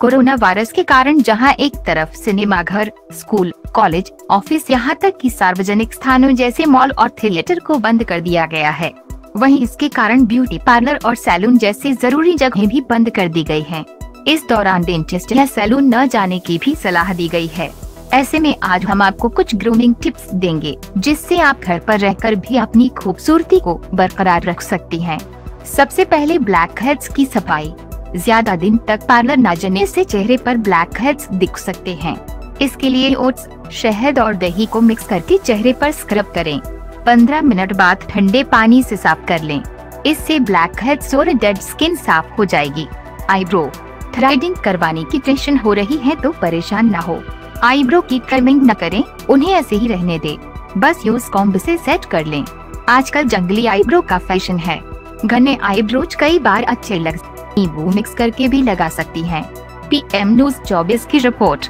Corona virus के कारण जहाँ एक तरफ़ सिनेमा घर, स्कूल, कॉलेज, ऑफ़िस यहाँ तक कि सार्वजनिक स्थानों जैसे मॉल और थिएटर को बंद कर दिया गया है वहीं इसके कारण ब्यूटी पार्लर और सैलून जैसी ज़रूरी जगहें भी बंद कर दी गई हैं। इस दौरान डेंटिस्ट या सैलून न जाने की भी सलाह दी गई है ऐसे में आज हम आपको कुछ ग्रूमिंग टिप्स देंगे, जिससे आप घर पर रहकर भी अपनी खूबसूरती को बरकरार रख सकती हैं। सबसे पहले ब्लैक हेड्स की सफ़ाई ज़्यादा दिन तक पार्लर न जाने से चेहरे पर ब्लैक हेड्स दिख सकते हैं। इसके लिए ओट्स, शहद और दही को मिक्स करके चेहरे पर स्क्रब करें। 15 मिनट बाद ठंडे पानी से साफ़ कर लें। इससे ब्लैक हेड्स और डेड स्किन साफ़ हो जाएगी। आईब्रो, थ्रेडिंग करवाने की टेंशन हो रही है तो परेशान न हो। आईब्रो की ट्रिमिंग न करें, उन्हें ऐसे ही रहने दें। बस यूज़ कॉम्ब से सेट कर लें। आजकल जंगली आईब्रो का फ़ैशन है। घने आईब्रोज कई बार अच्छे लग नींबू मिक्स करके भी लगा सकती हैं। पीएम न्यूज़ चौबीस की रिपोर्ट